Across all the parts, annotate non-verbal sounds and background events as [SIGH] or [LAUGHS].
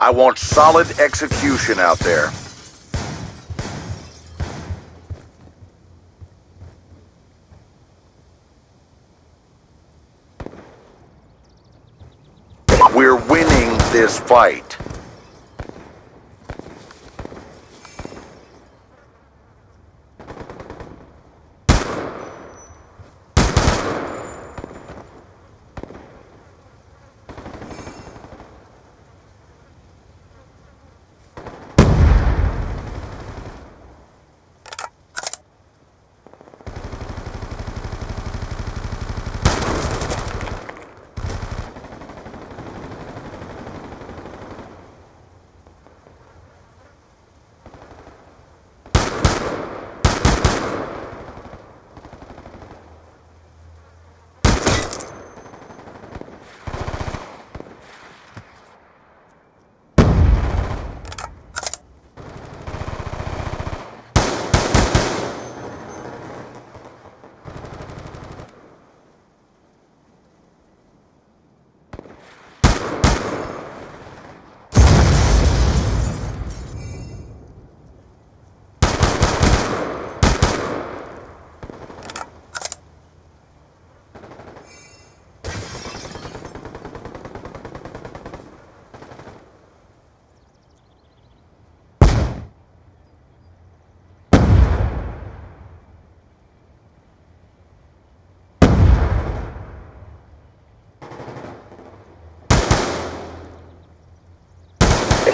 I want solid execution out there. We're winning this fight.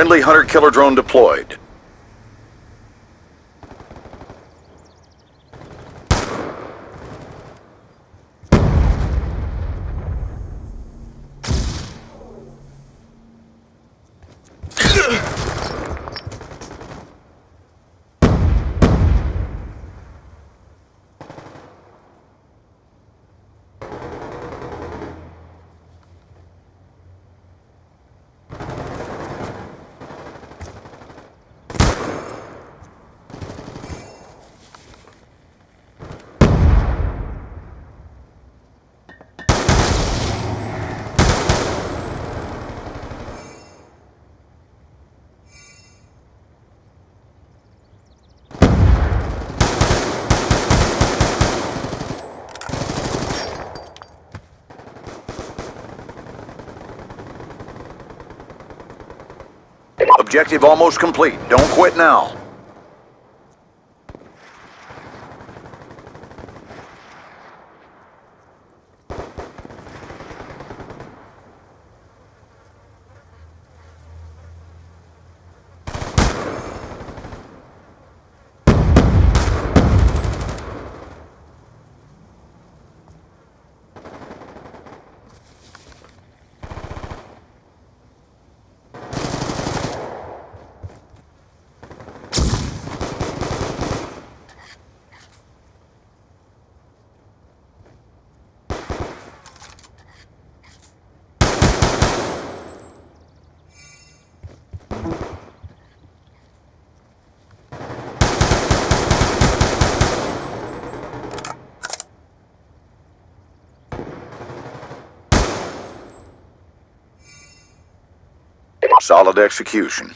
Friendly hunter-killer drone deployed. [LAUGHS] Objective almost complete. Don't quit now. Solid execution.